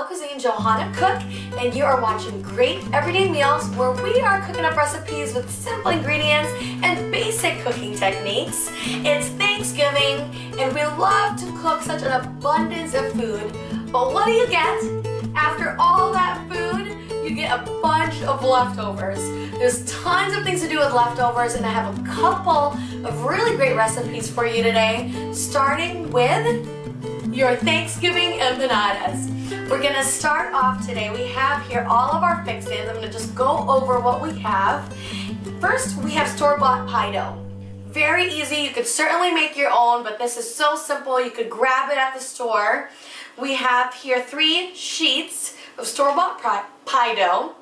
Bella Cuisine Johanna Cook, and you are watching Great Everyday Meals, where we are cooking up recipes with simple ingredients and basic cooking techniques. It's Thanksgiving, and we love to cook such an abundance of food. But what do you get? After all that food, you get a bunch of leftovers. There's tons of things to do with leftovers, and I have a couple of really great recipes for you today, starting with your Thanksgiving empanadas. We're gonna start off today. We have here all of our fixings. I'm gonna just go over what we have. First, we have store-bought pie dough. Very easy, you could certainly make your own, but this is so simple, you could grab it at the store. We have here three sheets of store-bought pie dough.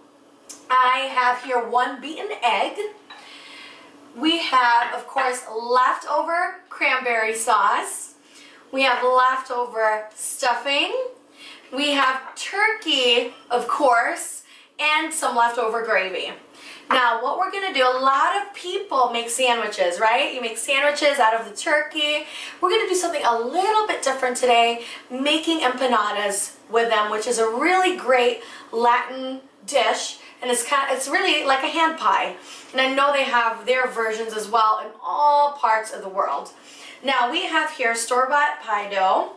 I have here one beaten egg. We have, of course, leftover cranberry sauce. We have leftover stuffing. We have turkey, of course, and some leftover gravy. Now, what we're gonna do, a lot of people make sandwiches, right? You make sandwiches out of the turkey. We're gonna do something a little bit different today, making empanadas with them, which is a really great Latin dish. And it's kind of, it's really like a hand pie. And I know they have their versions as well in all parts of the world. Now we have here store-bought pie dough.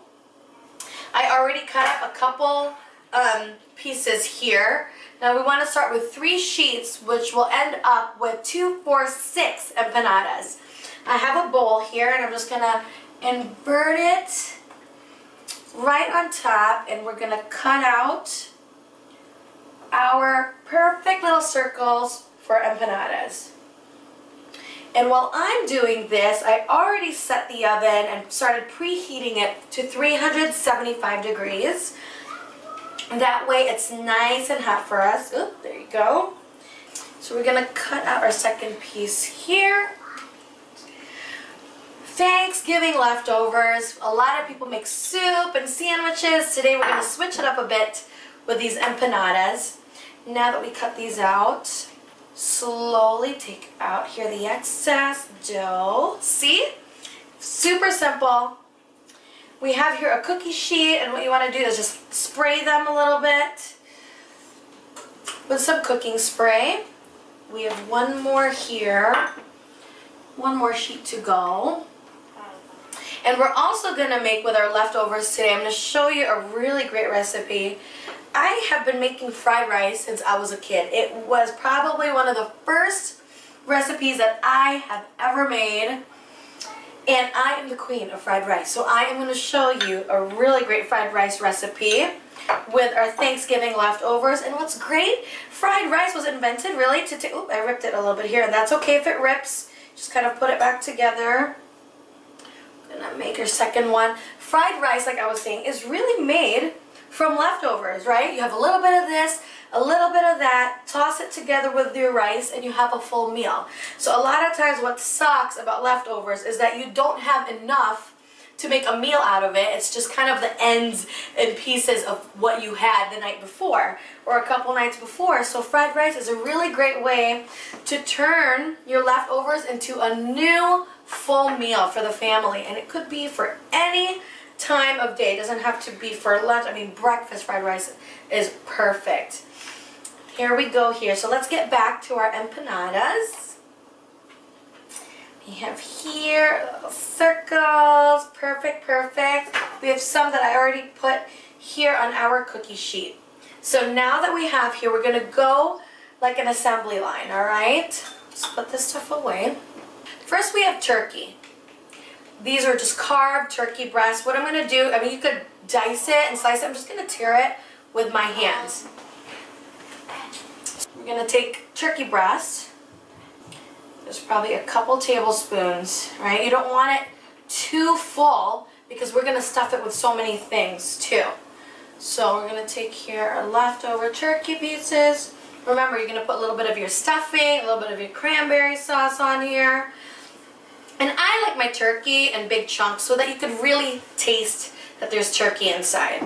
I already cut up a couple um, pieces here. Now we want to start with three sheets, which will end up with two, four, six empanadas. I have a bowl here, and I'm just going to invert it right on top, and we're going to cut out our perfect little circles for empanadas. And while I'm doing this, I already set the oven and started preheating it to 375 degrees. That way it's nice and hot for us. Oh, there you go. So we're to cut out our second piece here. Thanksgiving leftovers. A lot of people make soup and sandwiches. Today we're to switch it up a bit with these empanadas. Now that we cut these out, slowly take out here the excess dough. See? Super simple. We have here a cookie sheet and what you want to do is just spray them a little bit with some cooking spray. We have one more here. One more sheet to go. And we're also going to make with our leftovers today, I'm going to show you a really great recipe I have been making fried rice since I was a kid. It was probably one of the first recipes that I have ever made. And I am the queen of fried rice. So I am going to show you a really great fried rice recipe with our Thanksgiving leftovers. And what's great, fried rice was invented really to take, oop, I ripped it a little bit here. And that's okay if it rips. Just kind of put it back together. Gonna make our second one. Fried rice, like I was saying, is really made from leftovers, right? You have a little bit of this, a little bit of that, toss it together with your rice, and you have a full meal. So a lot of times what sucks about leftovers is that you don't have enough to make a meal out of it. It's just kind of the ends and pieces of what you had the night before or a couple nights before. So fried rice is a really great way to turn your leftovers into a new full meal for the family. And it could be for any time of day. It doesn't have to be for lunch. I mean, breakfast fried rice is perfect. Here we go here. So let's get back to our empanadas. We have here circles. Perfect, perfect. We have some that I already put here on our cookie sheet. So now that we have here, we're going to go like an assembly line, all right? Let's put this stuff away. First we have turkey. These are just carved turkey breasts. What I'm going to do, I mean, you could dice it and slice it. I'm just going to tear it with my hands. We're going to take turkey breast. There's probably a couple tablespoons, right? You don't want it too full because we're going to stuff it with so many things too. So we're going to take here our leftover turkey pieces. Remember, you're going to put a little bit of your stuffing, a little bit of your cranberry sauce on here. And I like my turkey in big chunks so that you could really taste that there's turkey inside.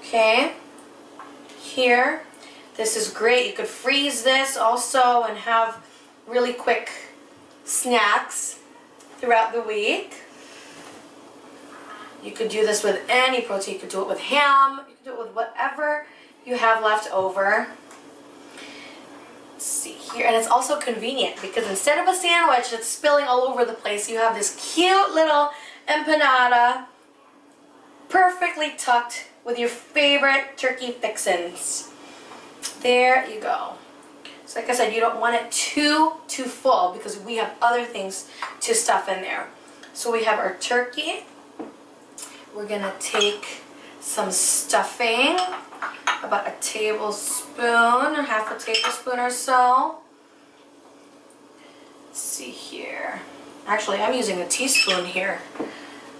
Okay, here, this is great. You could freeze this also and have really quick snacks throughout the week. You could do this with any protein. You could do it with ham. You could do it with whatever you have left over. See here, and it's also convenient because instead of a sandwich that's spilling all over the place, you have this cute little empanada perfectly tucked with your favorite turkey fixins. There you go. So like I said, you don't want it too, too full because we have other things to stuff in there. So we have our turkey. We're gonna take some stuffing, about a tablespoon or half a tablespoon or so. Let's see here. Actually, I'm using a teaspoon here.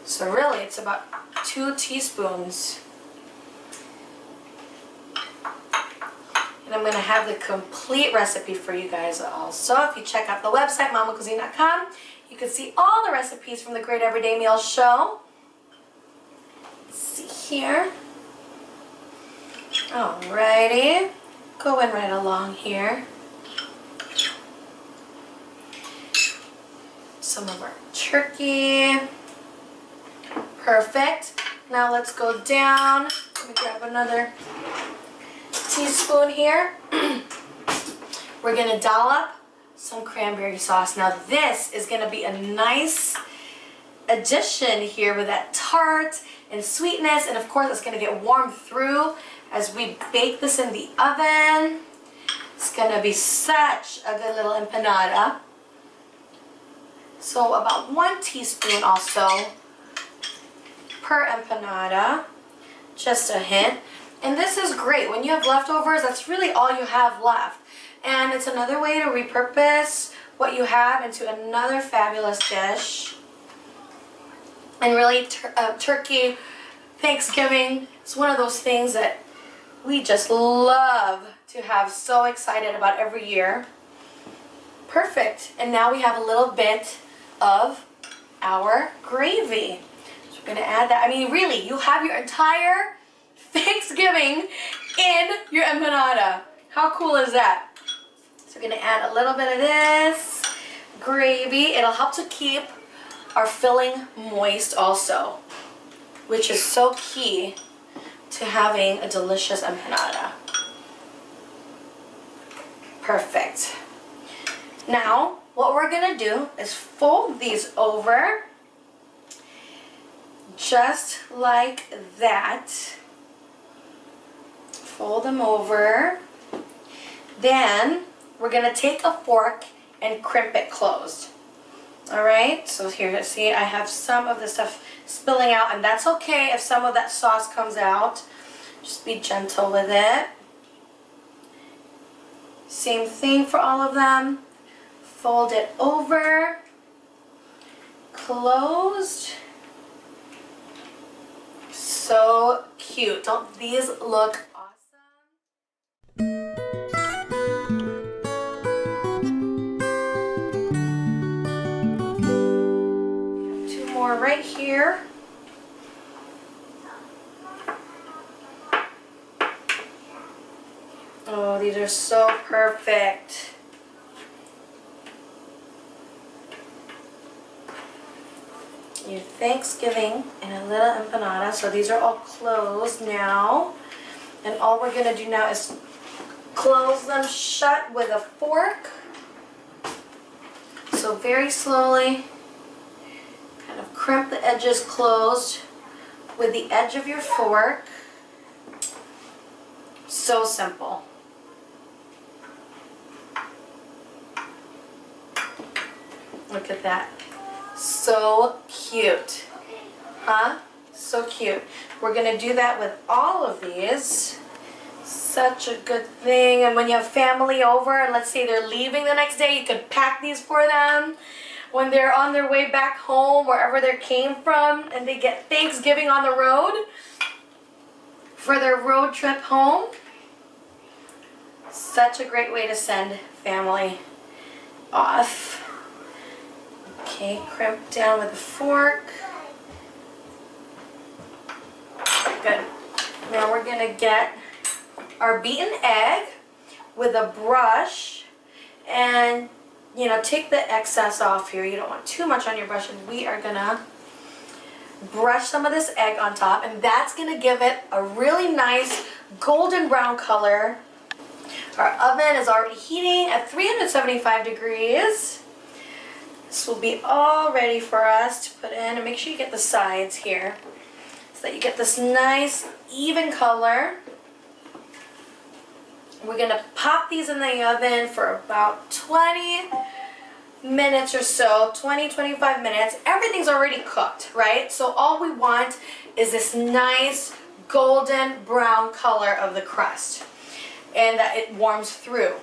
So really, it's about two teaspoons. And I'm going to have the complete recipe for you guys also. If you check out the website, mommacuisine.com, you can see all the recipes from the Great Everyday Meals show. See here. Alrighty. Going right along here. Some of our turkey. Perfect. Now let's go down. Let me grab another teaspoon here. We're to dollop some cranberry sauce. Now this is to be a nice addition here with that tart and sweetness and of course it's going to get warm through as we bake this in the oven. It's going to be such a good little empanada. So about one teaspoon also per empanada. Just a hint. And this is great. When you have leftovers, that's really all you have left. And it's another way to repurpose what you have into another fabulous dish. And really, tur uh, turkey, Thanksgiving, it's one of those things that we just love to have so excited about every year. Perfect. And now we have a little bit of our gravy. So we're going to add that. I mean, really, you have your entire Thanksgiving in your empanada. How cool is that? So we're going to add a little bit of this gravy. It'll help to keep our filling moist also, which is so key to having a delicious empanada. Perfect. Now, what we're to do is fold these over just like that. Fold them over. Then we're to take a fork and crimp it closed. Alright, so here, see, I have some of the stuff spilling out, and that's okay if some of that sauce comes out. Just be gentle with it. Same thing for all of them. Fold it over, closed. So cute. Don't these look here. Oh, these are so perfect. Your Thanksgiving and a little empanada. So these are all closed now. And all we're going to do now is close them shut with a fork. So very slowly crimp the edges closed with the edge of your fork. So simple. Look at that. So cute. Huh? So cute. We're going to do that with all of these. Such a good thing. And when you have family over and let's say they're leaving the next day, you could pack these for them when they're on their way back home, wherever they came from, and they get Thanksgiving on the road for their road trip home. Such a great way to send family off. Okay, crimp down with a fork. Good. Now we're to get our beaten egg with a brush and you know, take the excess off here. You don't want too much on your brush, and we are gonna brush some of this egg on top and that's going to give it a really nice golden brown color. Our oven is already heating at 375 degrees. This will be all ready for us to put in and make sure you get the sides here so that you get this nice even color. We're to pop these in the oven for about 20 minutes or so, 20, 25 minutes. Everything's already cooked, right? So all we want is this nice golden brown color of the crust and that it warms through.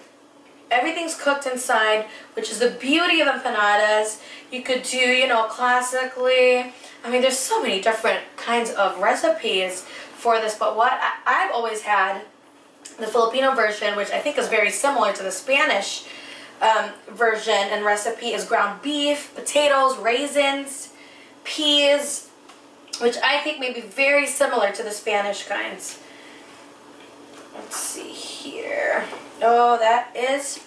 Everything's cooked inside, which is the beauty of empanadas. You could do, you know, classically. I mean, there's so many different kinds of recipes for this, but what I, have always had, the Filipino version, which I think is very similar to the Spanish um, version and recipe, is ground beef, potatoes, raisins, peas, which I think may be very similar to the Spanish kinds. Let's see here. Oh, that is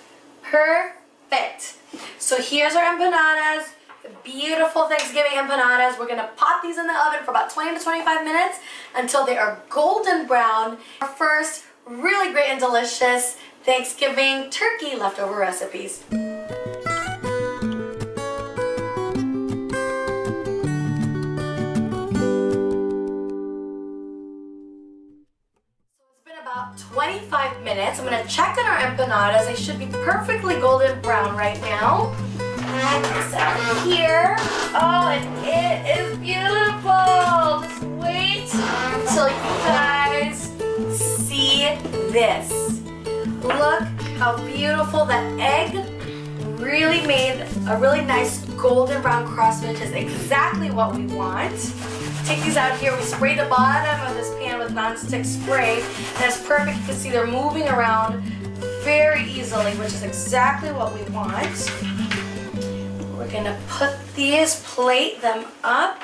perfect. So here's our empanadas. Beautiful Thanksgiving empanadas. We're going to pop these in the oven for about 20 to 25 minutes until they are golden brown. Our first really great and delicious Thanksgiving turkey leftover recipes. So it's been about 25 minutes. I'm going to check on our empanadas. They should be perfectly golden brown right now. This here. Oh, and it is beautiful. Just wait until you guys this. Look how beautiful that egg really made a really nice golden brown crust, which is exactly what we want. Take these out here. We spray the bottom of this pan with nonstick spray. And it's perfect. You can see they're moving around very easily, which is exactly what we want. We're gonna put these, plate them up.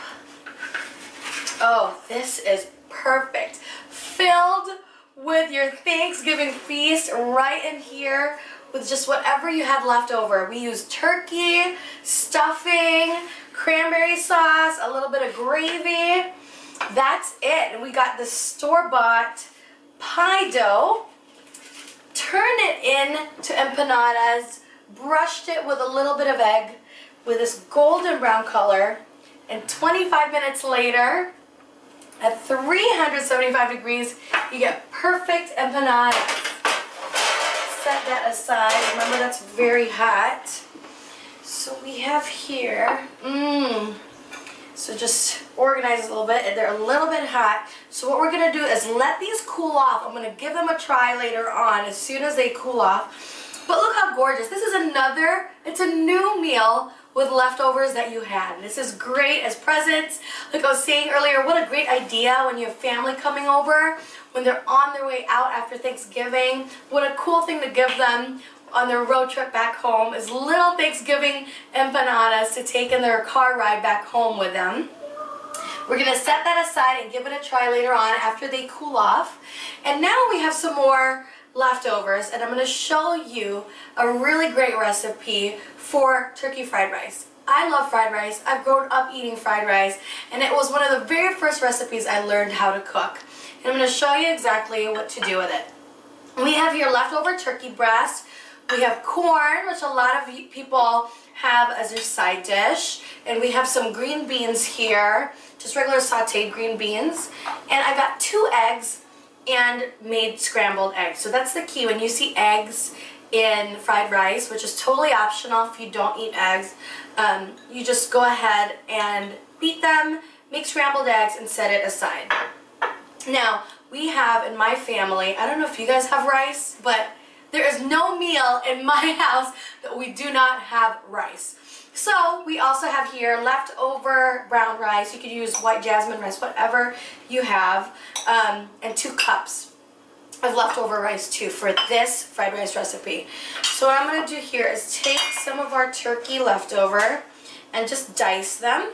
Oh, this is perfect. Filled with your Thanksgiving feast right in here with just whatever you had left over. We used turkey, stuffing, cranberry sauce, a little bit of gravy. That's it. And we got the store-bought pie dough. Turn it in to empanadas, brushed it with a little bit of egg with this golden brown color. And 25 minutes later, at 375 degrees, you get perfect empanadas. Set that aside. Remember, that's very hot. So we have here, mmm, so just organize a little bit. They're a little bit hot. So what we're going to do is let these cool off. I'm going to give them a try later on as soon as they cool off. But look how gorgeous. This is another, it's a new meal with leftovers that you had. This is great as presents. Like I was saying earlier, what a great idea when you have family coming over, when they're on their way out after Thanksgiving. What a cool thing to give them on their road trip back home is little Thanksgiving empanadas to take in their car ride back home with them. We're going to set that aside and give it a try later on after they cool off. And now we have some more leftovers and I'm going to show you a really great recipe for turkey fried rice. I love fried rice. I've grown up eating fried rice and it was one of the very first recipes I learned how to cook. And I'm going to show you exactly what to do with it. We have here leftover turkey breast. We have corn, which a lot of people have as their side dish. And we have some green beans here, just regular sauteed green beans. And I got two eggs and made scrambled eggs. So that's the key. When you see eggs in fried rice, which is totally optional if you don't eat eggs, um, you just go ahead and beat them, make scrambled eggs, and set it aside. Now, we have in my family, I don't know if you guys have rice, but there is no meal in my house that we do not have rice. So we also have here leftover brown rice. You could use white jasmine rice, whatever you have, um, and two cups of leftover rice too for this fried rice recipe. So what I'm going to do here is take some of our turkey leftover and just dice them.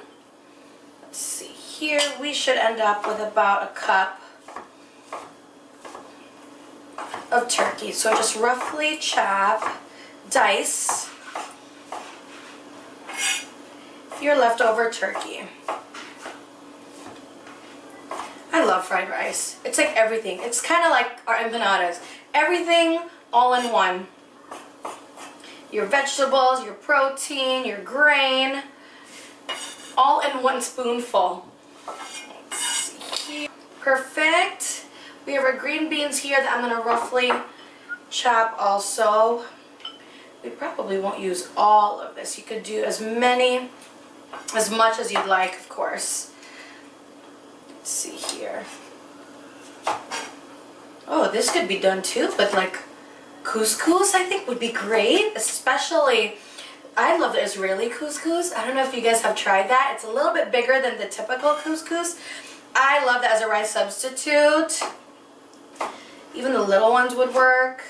Let's see here, we should end up with about a cup of turkey. So just roughly chop, dice your leftover turkey. I love fried rice. It's like everything. It's kind of like our empanadas. Everything all in one. Your vegetables, your protein, your grain, all in one spoonful. Perfect. We have our green beans here that I'm going to roughly chop also. We probably won't use all of this. You could do as many, as much as you'd like, of course. Let's see here. Oh, this could be done too, but like couscous I think would be great, especially I love the Israeli couscous. I don't know if you guys have tried that. It's a little bit bigger than the typical couscous. I love that as a rice substitute. Even the little ones would work.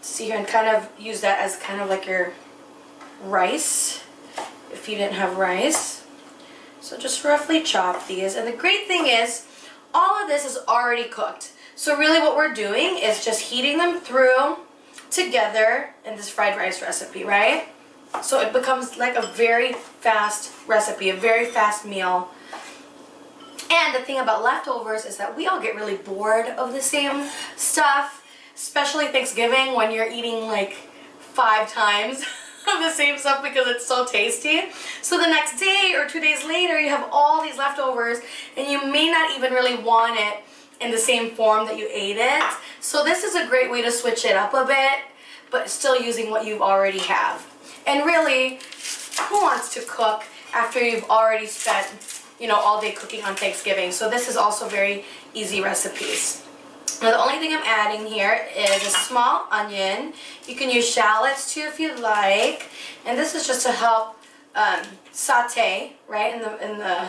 See here and kind of use that as kind of like your rice if you didn't have rice. So just roughly chop these. And the great thing is all of this is already cooked. So really what we're doing is just heating them through together in this fried rice recipe, right? So it becomes like a very fast recipe, a very fast meal. And the thing about leftovers is that we all get really bored of the same stuff, especially Thanksgiving when you're eating like five times of the same stuff because it's so tasty. So the next day or two days later, you have all these leftovers and you may not even really want it in the same form that you ate it. So this is a great way to switch it up a bit, but still using what you already have. And really, who wants to cook after you've already spent you know, all day cooking on Thanksgiving. So this is also very easy recipes. Now the only thing I'm adding here is a small onion. You can use shallots too if you'd like. And this is just to help um, saute, right, in the, in the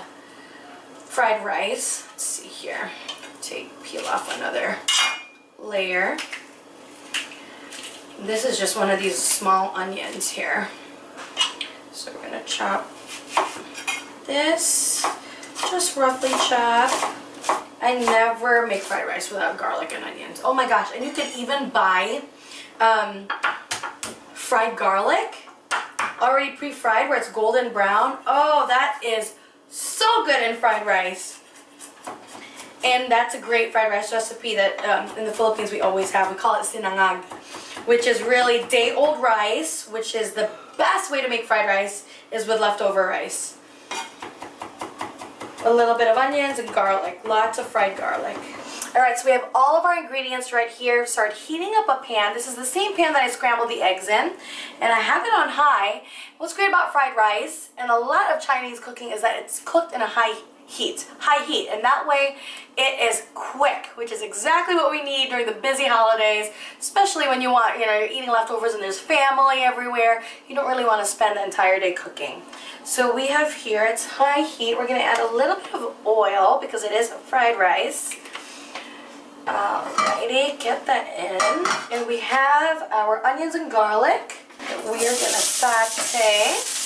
fried rice. Let's see here. Take, peel off another layer. This is just one of these small onions here. So we're to chop this, just roughly chop. I never make fried rice without garlic and onions. Oh my gosh, and you can even buy um, fried garlic, already pre-fried where it's golden brown. Oh, that is so good in fried rice. And that's a great fried rice recipe that um, in the Philippines we always have. We call it sinangag, which is really day-old rice, which is the best way to make fried rice is with leftover rice a little bit of onions and garlic, lots of fried garlic. Alright, so we have all of our ingredients right here. Start heating up a pan. This is the same pan that I scrambled the eggs in, and I have it on high. What's great about fried rice, and a lot of Chinese cooking, is that it's cooked in a high heat, high heat, and that way it is quick, which is exactly what we need during the busy holidays, especially when you want, you know, you're eating leftovers and there's family everywhere. You don't really want to spend the entire day cooking. So we have here, it's high heat. We're going to add a little bit of oil because it is fried rice. Alrighty, get that in. And we have our onions and garlic that we are going to saute.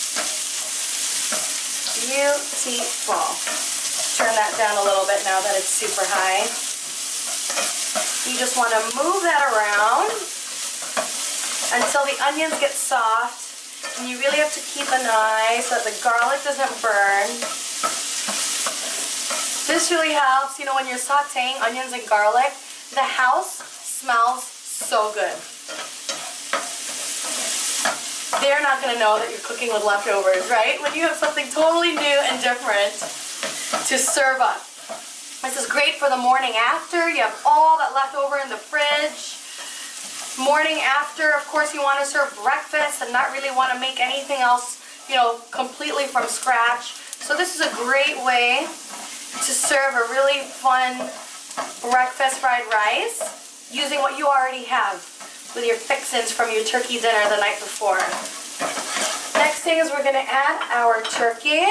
Beautiful. Turn that down a little bit now that it's super high. You just want to move that around until the onions get soft and you really have to keep an eye so that the garlic doesn't burn. This really helps, you know, when you're sauteing onions and garlic, the house smells so good. They're not going to know that you're cooking with leftovers, right? When you have something totally new and different to serve up. This is great for the morning after. You have all that left over in the fridge morning after, of course, you want to serve breakfast and not really want to make anything else, you know, completely from scratch. So this is a great way to serve a really fun breakfast fried rice using what you already have with your fixins from your turkey dinner the night before. Next thing is we're going to add our turkey.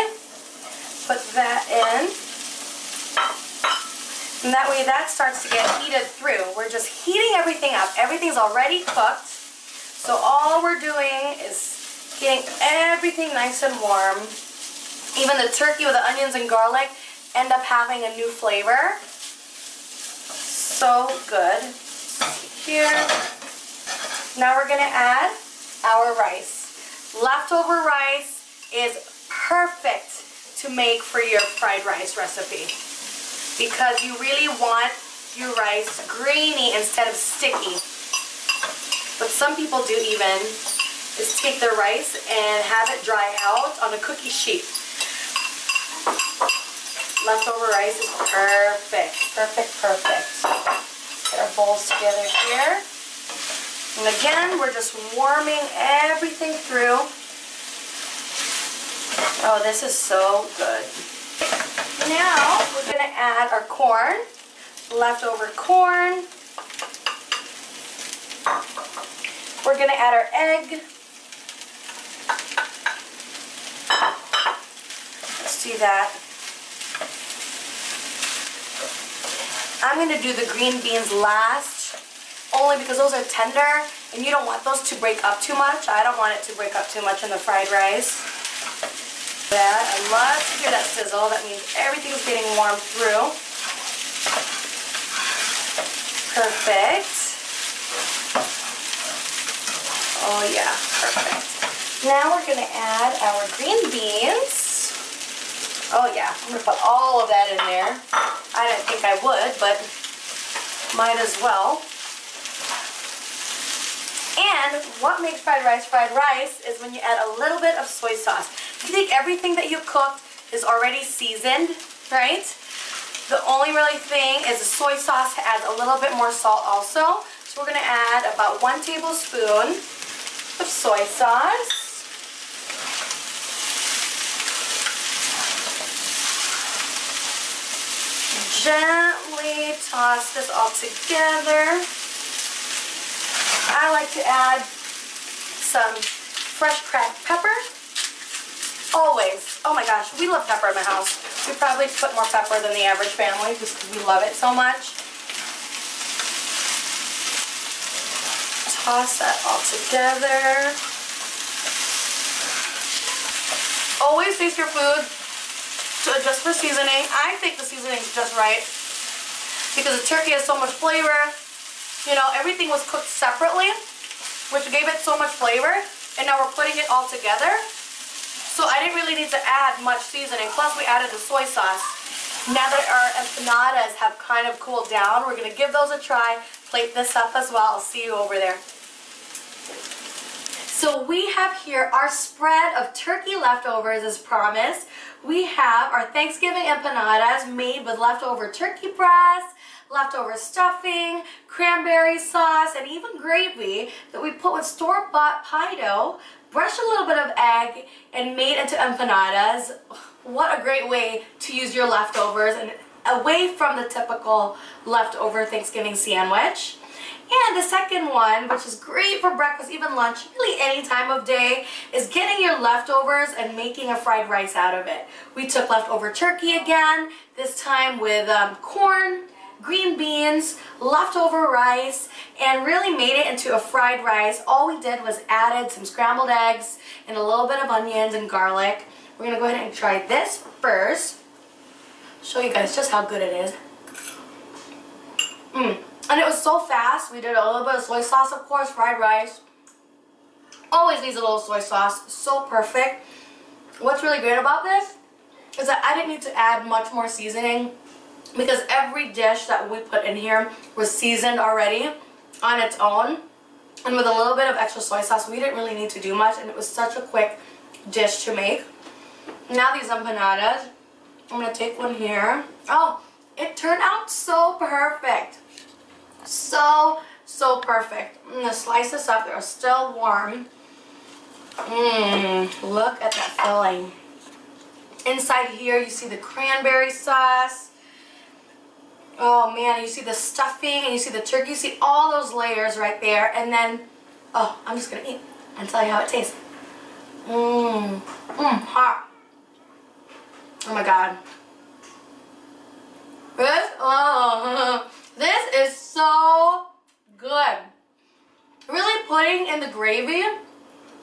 Put that in. And that way that starts to get heated through. We're just heating everything up. Everything's already cooked. So all we're doing is getting everything nice and warm. Even the turkey with the onions and garlic end up having a new flavor. So good. Here. Now we're to add our rice. Leftover rice is perfect to make for your fried rice recipe. because you really want your rice grainy instead of sticky. What some people do even is take their rice and have it dry out on a cookie sheet. Leftover rice is perfect, perfect, perfect. Get our bowls together here. And again, we're just warming everything through. Oh, this is so good. Now, we're gonna add our corn, leftover corn. We're gonna add our egg. Let's do that. I'm gonna do the green beans last only because those are tender and you don't want those to break up too much. I don't want it to break up too much in the fried rice. That, I love to hear that sizzle. That means everything's getting warmed through. Perfect. Oh yeah, perfect. Now we're gonna add our green beans. Oh yeah, I'm gonna put all of that in there. I didn't think I would, but might as well. And what makes fried rice fried rice is when you add a little bit of soy sauce. You think everything that you cooked is already seasoned, right? The only really thing is the soy sauce adds a little bit more salt also. So we're going to add about one tablespoon of soy sauce. Gently toss this all together. I like to add some fresh cracked pepper. Always. Oh my gosh, we love pepper in my house. We probably put more pepper than the average family just because we love it so much. Toss that all together. Always taste your food to adjust for seasoning. I think the seasoning is just right because the turkey has so much flavor you know, everything was cooked separately, which gave it so much flavor. And now we're putting it all together. So I didn't really need to add much seasoning. Plus we added the soy sauce. Now that our empanadas have kind of cooled down, we're going to give those a try. Plate this up as well. I'll see you over there. So we have here our spread of turkey leftovers as promised. We have our Thanksgiving empanadas made with leftover turkey breast, leftover stuffing, cranberry sauce, and even gravy that we put with store-bought pie dough, brushed a little bit of egg, and made into empanadas. What a great way to use your leftovers and away from the typical leftover Thanksgiving sandwich. And the second one, which is great for breakfast, even lunch, really any time of day, is getting your leftovers and making a fried rice out of it. We took leftover turkey again, this time with um, corn, green beans, leftover rice, and really made it into a fried rice. All we did was added some scrambled eggs and a little bit of onions and garlic. We're to go ahead and try this first. Show you guys just how good it is. Mmm. And it was so fast. We did a little bit of soy sauce, of course, fried rice. Always needs a little soy sauce. So perfect. What's really great about this is that I didn't need to add much more seasoning because every dish that we put in here was seasoned already on its own and with a little bit of extra soy sauce we didn't really need to do much and it was such a quick dish to make now these empanadas I'm gonna take one here oh it turned out so perfect so so perfect mm, I'm gonna slice this up they're still warm mmm look at that filling inside here you see the cranberry sauce Oh man, you see the stuffing and you see the turkey, you see all those layers right there. And then, oh, I'm just gonna eat and tell you how it tastes. Mmm, mmm, hot. Oh my god. This, oh, this is so good. Really putting in the gravy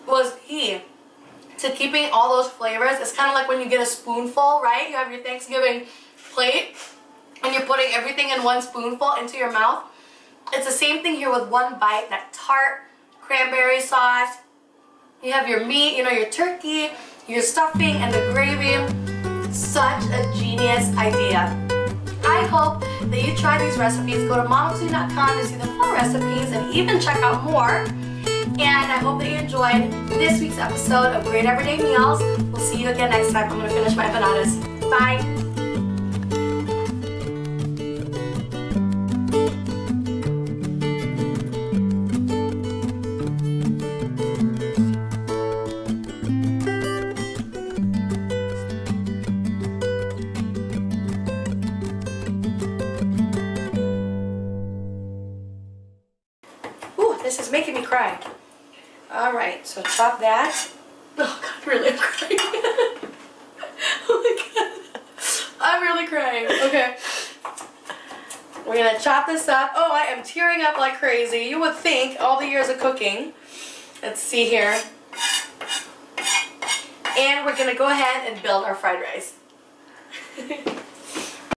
was key to keeping all those flavors. It's kind of like when you get a spoonful, right? You have your Thanksgiving plate and you're putting everything in one spoonful into your mouth. It's the same thing here with one bite, that tart cranberry sauce. You have your meat, you know, your turkey, your stuffing, and the gravy. Such a genius idea. I hope that you try these recipes. Go to mommacuisine.com to see the full recipes and even check out more. And I hope that you enjoyed this week's episode of Great Everyday Meals. We'll see you again next time. I'm going to finish my empanadas. Bye. Chop that. Oh God, really, I'm crying. oh my God, I'm really crying. Okay. We're gonna chop this up. Oh, I am tearing up like crazy. You would think all the years of cooking. Let's see here. And we're gonna go ahead and build our fried rice.